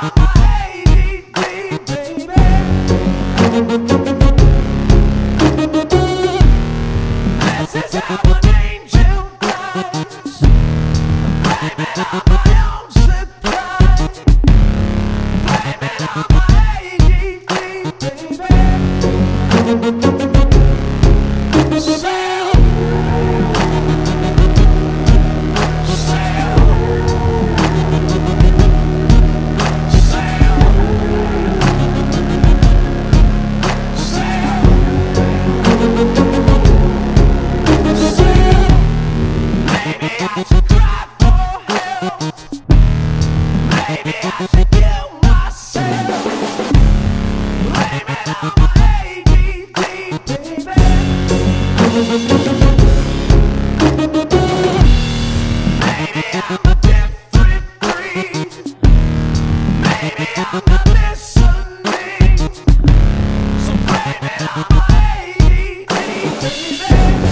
Bye.